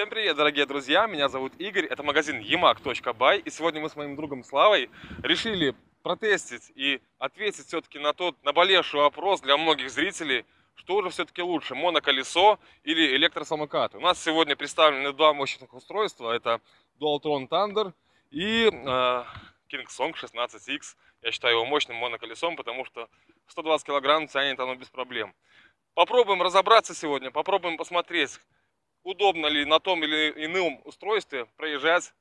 Всем привет, дорогие друзья! Меня зовут Игорь, это магазин emak.by и сегодня мы с моим другом Славой решили протестить и ответить все-таки на тот наболевший вопрос для многих зрителей, что же все-таки лучше, моноколесо или электросамокат. У нас сегодня представлены два мощных устройства, это Dualtron Thunder и э, Kingsong 16X. Я считаю его мощным моноколесом, потому что 120 килограмм тянет оно без проблем. Попробуем разобраться сегодня, попробуем посмотреть, удобно ли на том или ином устройстве проезжать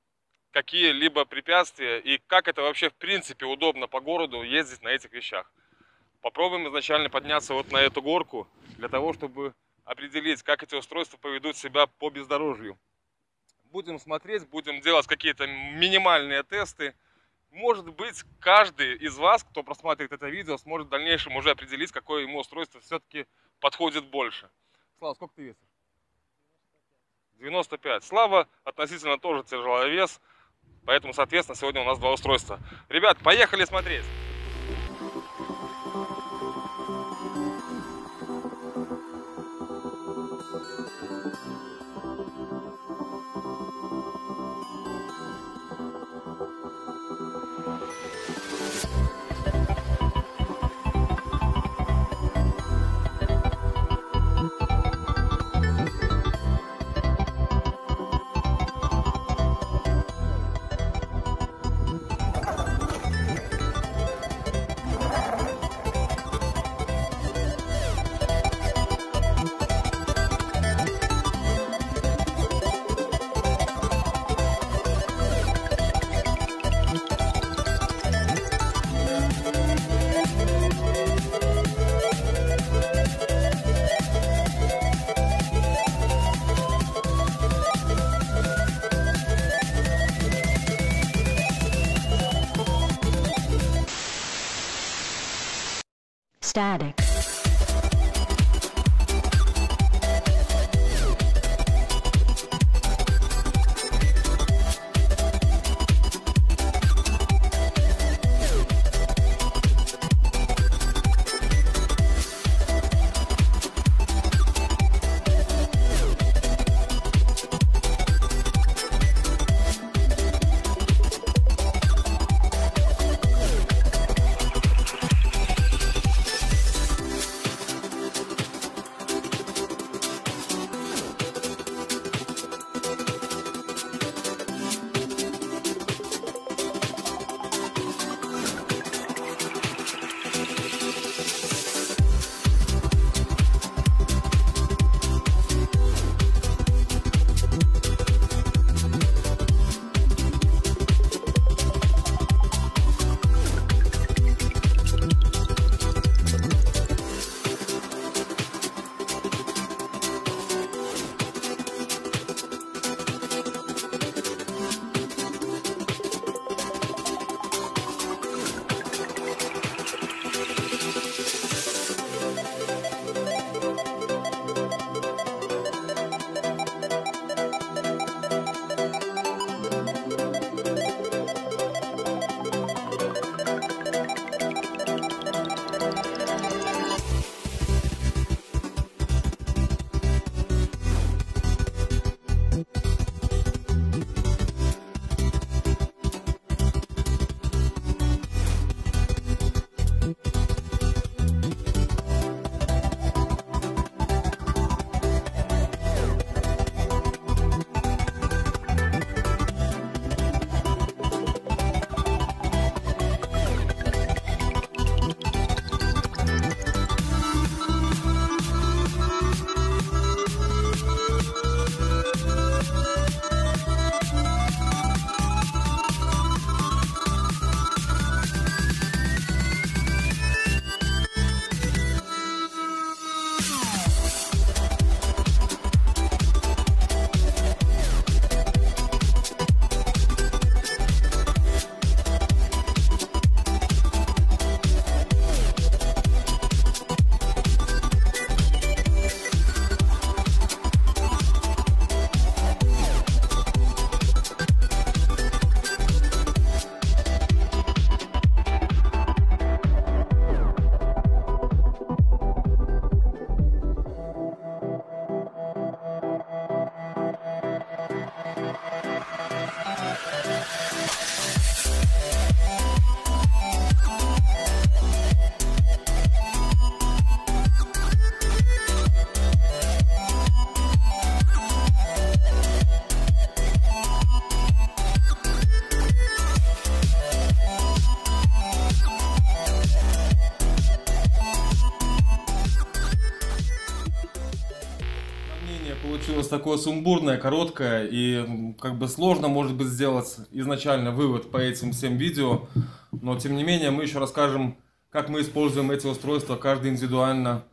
какие-либо препятствия и как это вообще в принципе удобно по городу ездить на этих вещах. Попробуем изначально подняться вот на эту горку для того, чтобы определить, как эти устройства поведут себя по бездорожью. Будем смотреть, будем делать какие-то минимальные тесты. Может быть, каждый из вас, кто просматривает это видео, сможет в дальнейшем уже определить, какое ему устройство все-таки подходит больше. Слава, сколько ты весишь? 95. Слава относительно тоже тяжеловес, поэтому, соответственно, сегодня у нас два устройства. Ребят, поехали смотреть. Static. Такое сумбурное, короткое, и как бы сложно, может быть, сделать изначально вывод по этим всем видео, но тем не менее мы еще расскажем, как мы используем эти устройства, каждый индивидуально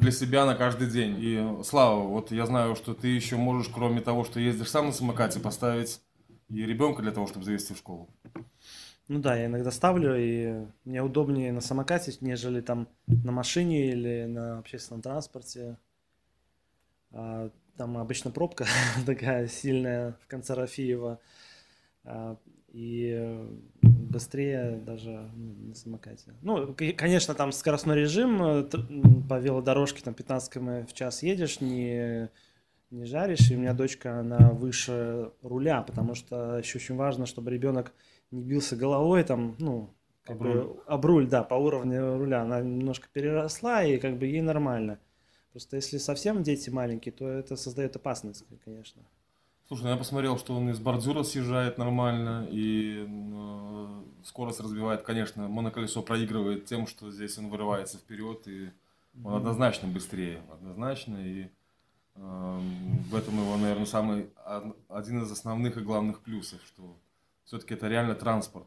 для себя на каждый день. И Слава, вот я знаю, что ты еще можешь, кроме того, что ездишь сам на самокате, поставить и ребенка для того, чтобы завести в школу. Ну да, я иногда ставлю, и мне удобнее на самокате, нежели там на машине или на общественном транспорте. Там обычно пробка такая сильная в конце Рафиева. А, и быстрее даже ну, на самокате. Ну, конечно, там скоростной режим э, по велодорожке, там 15 км в час едешь, не, не жаришь. И у меня дочка, она выше руля, потому что еще очень важно, чтобы ребенок не бился головой, там, ну, как об бы об руль, да, по уровню руля. Она немножко переросла, и как бы ей нормально. Просто если совсем дети маленькие, то это создает опасность, конечно. Слушай, ну я посмотрел, что он из бордюра съезжает нормально, и э, скорость разбивает, конечно, моноколесо проигрывает тем, что здесь он вырывается вперед, и он однозначно быстрее, однозначно, и э, в этом его, наверное, самый, один из основных и главных плюсов, что все-таки это реально транспорт.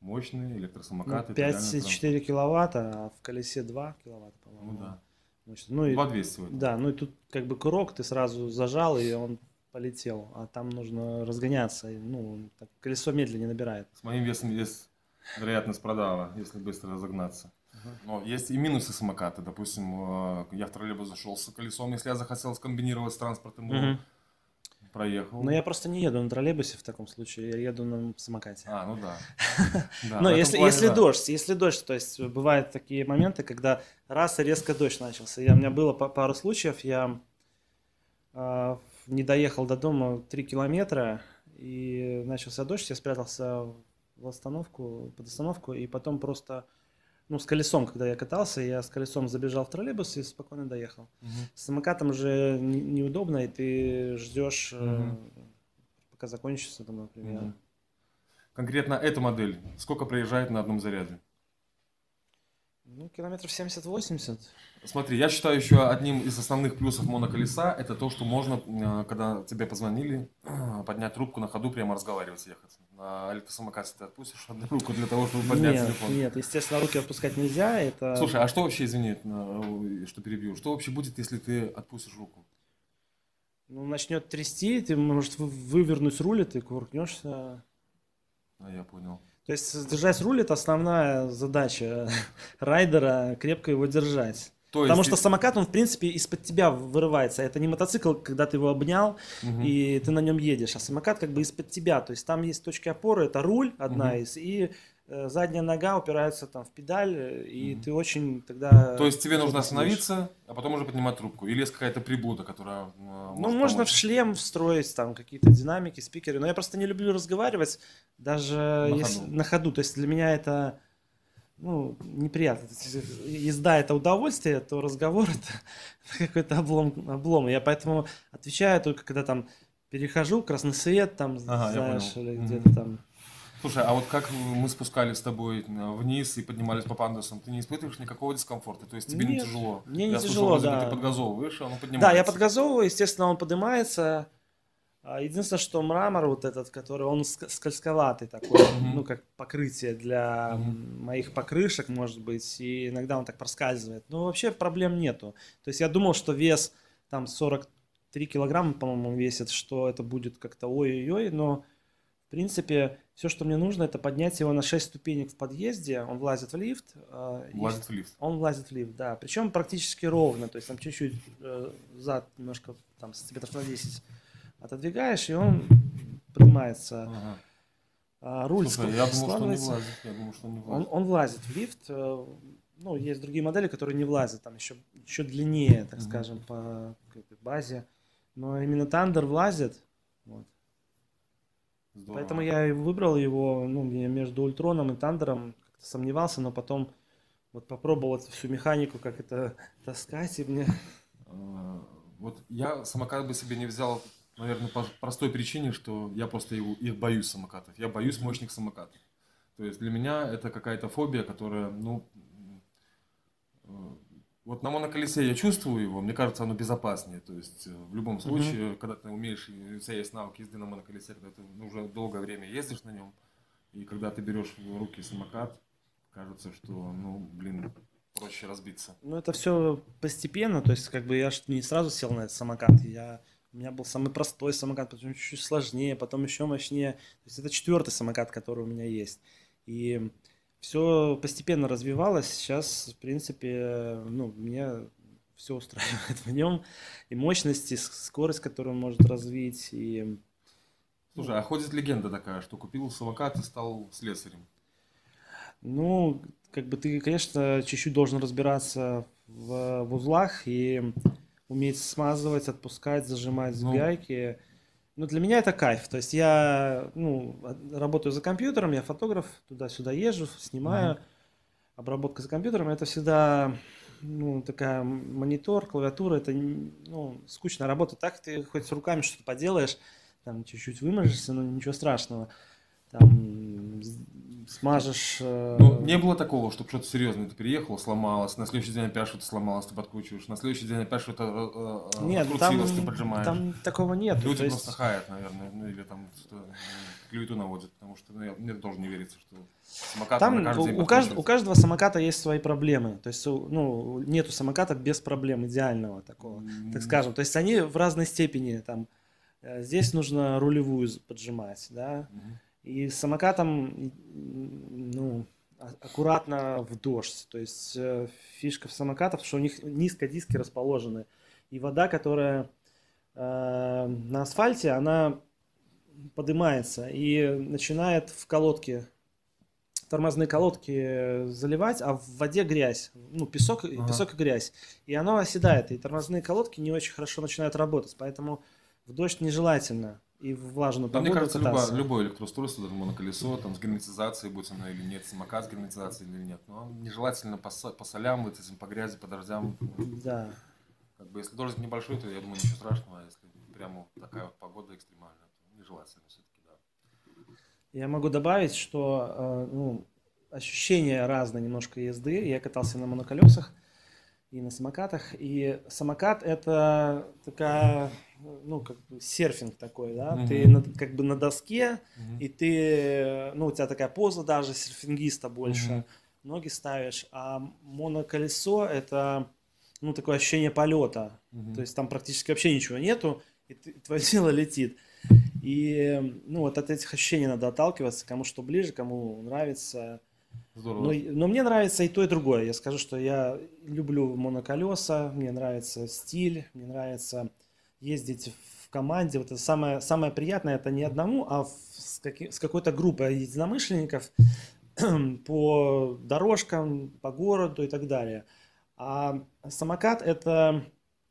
Мощный электросамокат. Ну, 5,4 киловатта, а в колесе 2 киловатта, по-моему. Ну да. Мощно. Ну, и, 200 Да, ну и тут как бы курок ты сразу зажал, и он полетел. А там нужно разгоняться. И, ну, так, колесо медленнее набирает. С моим весом есть вероятность продава, если быстро разогнаться. Но есть и минусы самоката. Допустим, э, я в троллейбус зашел с колесом, если я захотел скомбинировать с транспортом, uh-huh проехал. Но я просто не еду на троллейбусе в таком случае, я еду на самокате. А, ну да. Но если, если дождь, если дождь, то есть бывают такие моменты, когда раз и резко дождь начался. Я, у меня было пару случаев, я а, не доехал до дома 3 километра, и начался дождь, я спрятался в остановку, под остановку, и потом просто ну, с колесом, когда я катался, я с колесом забежал в троллейбус и спокойно доехал. Угу. С самокатом же не, неудобно, и ты ждешь, угу. э, пока закончится, там, например. Угу. Конкретно эта модель, сколько проезжает на одном заряде? Ну, километров 70-80. Смотри, я считаю еще одним из основных плюсов моноколеса это то, что можно, э, когда тебе позвонили, поднять трубку на ходу, прямо разговаривать, ехать. На электросамокате ты отпустишь одну руку для того, чтобы поднять нет, телефон? Нет, естественно, руки отпускать нельзя. Это... Слушай, а что вообще, извини, что перебью, что вообще будет, если ты отпустишь руку? Ну, начнет трясти, ты, может, вывернуть руль, и ты кувыркнешься. А, я понял. То есть держать руль это основная задача райдера, крепко его держать. То Потому есть... что самокат, он, в принципе, из-под тебя вырывается. Это не мотоцикл, когда ты его обнял, угу. и ты на нем едешь, а самокат как бы из-под тебя. То есть там есть точки опоры, это руль одна угу. из, и задняя нога упирается там в педаль, и угу. ты очень тогда... То есть тебе нужно остановиться, а потом уже поднимать трубку? Или есть какая-то приблуда, которая э, Ну, можно помочь? в шлем встроить, там, какие-то динамики, спикеры. Но я просто не люблю разговаривать даже на если... ходу. на ходу. То есть для меня это ну, неприятно. Езда это удовольствие, то разговор это какой-то облом, облом. Я поэтому отвечаю только когда там перехожу, красный свет, там, ага, знаешь, или где-то там. Слушай, а вот как мы спускались с тобой э, вниз и поднимались по пандусам, ты не испытываешь никакого дискомфорта? То есть тебе Нет, не тяжело? Мне не я тяжело, слышал, да. ты подгазовываешь, а он поднимается. Да, я подгазовываю, естественно, он поднимается. А, единственное, что мрамор вот этот, который, он скользковатый такой, ну, как покрытие для моих покрышек, может быть, и иногда он так проскальзывает. Но вообще проблем нету. То есть я думал, что вес там 43 килограмма, по-моему, весит, что это будет как-то ой-ой-ой, но в принципе все, что мне нужно, это поднять его на 6 ступенек в подъезде, он влазит в лифт. А, влазит в лифт? Он влазит в лифт, да. Причем практически ровно, то есть там чуть-чуть э, зад немножко, там сантиметров на 10 отодвигаешь, и он поднимается. Ага. А, руль Слушай, я думал, что не влазит. Я думал, что не влазит. Он, он влазит в лифт. Э, ну, есть другие модели, которые не влазят, там еще, еще длиннее, так угу. скажем, по базе. Но именно Thunder влазит. Вот. Поэтому я и выбрал его, ну, между Ультроном и Тандером как-то сомневался, но потом вот попробовал эту всю механику, как это таскать, и мне... А, вот я самокат бы себе не взял Наверное, по простой причине, что я просто его, их боюсь самокатов. Я боюсь мощных самокатов. То есть для меня это какая-то фобия, которая, ну, э, Вот на моноколесе я чувствую его, мне кажется, оно безопаснее. То есть э, в любом случае, когда ты умеешь, у тебя есть навык езды на моноколесе, когда ты уже долгое время ездишь на нем, и когда ты берешь в руки самокат, кажется, что, ну, блин, проще разбиться. Ну, это все постепенно, то есть, как бы я ж не сразу сел на этот самокат, я у меня был самый простой самокат, потом чуть-чуть сложнее, потом еще мощнее. То есть это четвертый самокат, который у меня есть. И все постепенно развивалось. Сейчас, в принципе, ну, меня все устраивает в нем. И мощность, и скорость, которую он может развить. И... Слушай, а ходит легенда такая, что купил самокат и стал слесарем? Ну, как бы ты, конечно, чуть-чуть должен разбираться в, в узлах и уметь смазывать, отпускать, зажимать ну. гайки. Ну, для меня это кайф. То есть я, ну, работаю за компьютером, я фотограф, туда-сюда езжу, снимаю. Mm-hmm. Обработка за компьютером это всегда, ну, такая монитор, клавиатура, это, ну, скучная работа. Так ты хоть с руками что-то поделаешь, там чуть-чуть вымажешься, но ничего страшного. Там смажешь. Э, ну, не было такого, чтобы что-то серьезное ты приехал, сломалось, на следующий день опять что-то сломалось, ты подкручиваешь, на следующий день опять что-то э, э, нет, там, ты поджимаешь. Там такого нет. Люди есть... просто хаят, наверное, ну или там что клевету наводят, потому что ну, я, мне тоже не верится, что самокат там каждый у, у, кажд, у каждого самоката есть свои проблемы. То есть, ну, нету самоката без проблем идеального такого, mm-hmm. так скажем. То есть они в разной степени там. Здесь нужно рулевую поджимать, да. Mm-hmm и с самокатом, ну, а, аккуратно в дождь. То есть э, фишка в самокатах, что у них низко диски расположены. И вода, которая э, на асфальте, она поднимается и начинает в колодке, тормозные колодки заливать, а в воде грязь, ну, песок, ага. песок и грязь. И оно оседает, и тормозные колодки не очень хорошо начинают работать, поэтому в дождь нежелательно и влажную погоду Мне кажется, любое, любое электроустройство, даже моноколесо, там, с герметизацией, будь оно или нет, самокат с герметизацией или нет, но нежелательно по, по солям, вот этим, по грязи, по дождям. Да. Как бы, если дождь небольшой, то я думаю, ничего страшного, а если прямо такая вот погода экстремальная, то нежелательно все-таки, да. Я могу добавить, что э, ну, ощущения разные немножко езды. Я катался на моноколесах и на самокатах. И самокат это такая ну, как бы серфинг такой, да, угу. ты на, как бы на доске, угу. и ты, ну, у тебя такая поза даже серфингиста больше, угу. ноги ставишь, а моноколесо это, ну, такое ощущение полета, угу. то есть там практически вообще ничего нету, и ты, твое тело летит. И, ну, вот от этих ощущений надо отталкиваться, кому что ближе, кому нравится. Здорово. Но, но мне нравится и то, и другое. Я скажу, что я люблю моноколеса, мне нравится стиль, мне нравится ездить в команде, вот это самое, самое приятное, это не одному, а в, с, каки, с какой-то группой единомышленников по дорожкам, по городу и так далее. А самокат это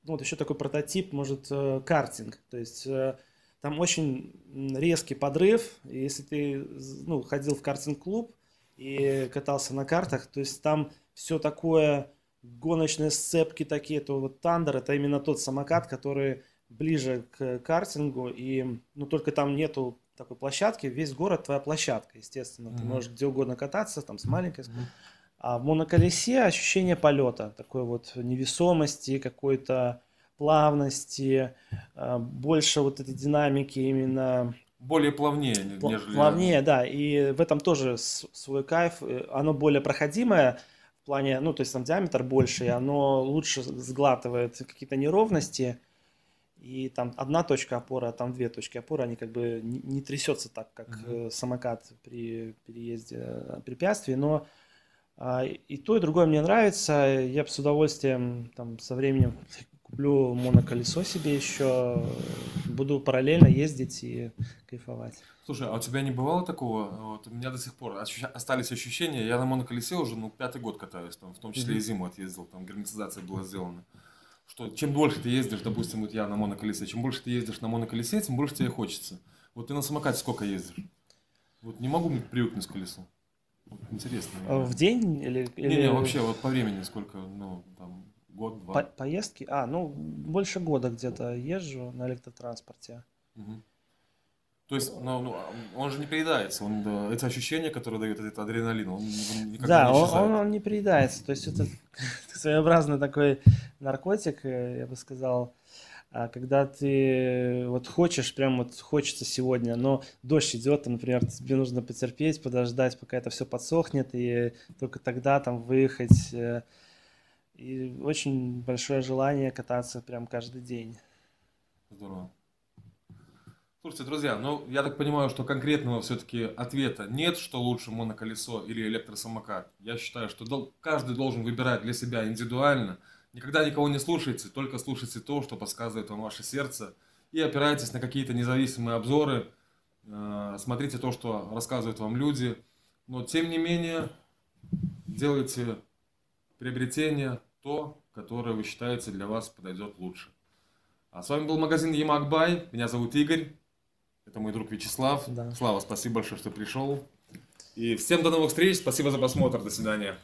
ну, вот еще такой прототип, может, э, картинг. То есть э, там очень резкий подрыв. Если ты ну, ходил в картинг-клуб и катался на картах, то есть там все такое гоночные сцепки такие, то вот Тандер это именно тот самокат, который ближе к картингу, и ну, только там нету такой площадки, весь город твоя площадка, естественно. Mm-hmm. Ты можешь где угодно кататься, там с маленькой. Mm-hmm. А в моноколесе ощущение полета, такой вот невесомости, какой-то плавности, а, больше вот этой динамики именно. Более плавнее, Пл- нежели... Плавнее, да, и в этом тоже свой кайф. Оно более проходимое в плане, ну, то есть там диаметр больше, и оно лучше сглатывает какие-то неровности и там одна точка опоры, а там две точки опоры, они как бы не, трясется так, как uh-huh. самокат при переезде э, препятствий, но а, и то, и другое мне нравится. Я бы с удовольствием там со временем куплю моноколесо себе еще, буду параллельно ездить и кайфовать. Слушай, а у тебя не бывало такого? Вот у меня до сих пор остались ощущения. Я на моноколесе уже ну пятый год катаюсь, там, в том числе mm-hmm. и зиму отъездил, там герметизация была сделана что чем больше ты ездишь, допустим, вот я на моноколесе, чем больше ты ездишь на моноколесе, тем больше тебе хочется. Вот ты на самокате сколько ездишь? Вот не могу привыкнуть к колесу. Вот интересно. А в день или, или... Не, не, вообще вот по времени сколько, ну, там, год-два. По поездки? А, ну, больше года где-то езжу на электротранспорте. Угу. То есть, ну, ну, он же не приедается, он, да, эти ощущения, которые дает этот адреналин, он, он никогда Да, не он, исчезает. он, он не приедается. То есть это своеобразный такой наркотик, э, я бы сказал, а когда ты вот хочешь, прям вот хочется сегодня, но дождь идет, там, например, тебе нужно потерпеть, подождать, пока это все подсохнет, и только тогда там выехать. И очень большое желание кататься прям каждый день. Здорово. Слушайте, друзья, ну я так понимаю, что конкретного все-таки ответа нет, что лучше моноколесо или электросамокат. Я считаю, что дол- каждый должен выбирать для себя индивидуально. Никогда никого не слушайте, только слушайте то, что подсказывает вам ваше сердце. И опирайтесь на какие-то независимые обзоры, э, смотрите то, что рассказывают вам люди. Но тем не менее, делайте приобретение то, которое вы считаете для вас подойдет лучше. А с вами был магазин Ямакбай. Меня зовут Игорь. Это мой друг Вячеслав. Да. Слава, спасибо большое, что пришел. И всем до новых встреч. Спасибо за просмотр. До свидания.